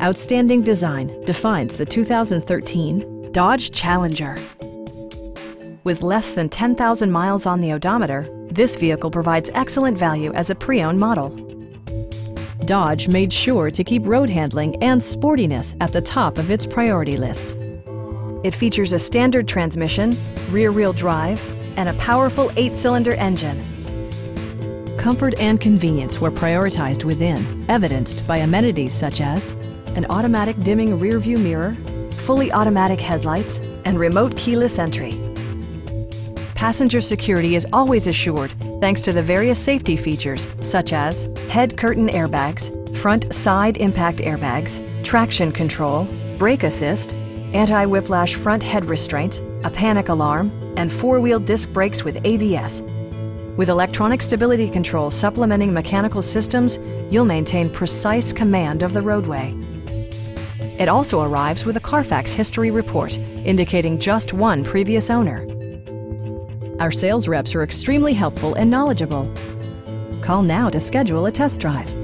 Outstanding design defines the 2013 Dodge Challenger. With less than 10,000 miles on the odometer, this vehicle provides excellent value as a pre-owned model. Dodge made sure to keep road handling and sportiness at the top of its priority list. It features a standard transmission, rear-wheel drive, and a powerful eight-cylinder engine. Comfort and convenience were prioritized within, evidenced by amenities such as an automatic dimming rear-view mirror, fully automatic headlights, and remote keyless entry. Passenger security is always assured thanks to the various safety features such as head curtain airbags, front side impact airbags, traction control, brake assist, anti-whiplash front head restraints, a panic alarm, and four-wheel disc brakes with ABS. With electronic stability control supplementing mechanical systems, you'll maintain precise command of the roadway. It also arrives with a Carfax history report, indicating just one previous owner. Our sales reps are extremely helpful and knowledgeable. Call now to schedule a test drive.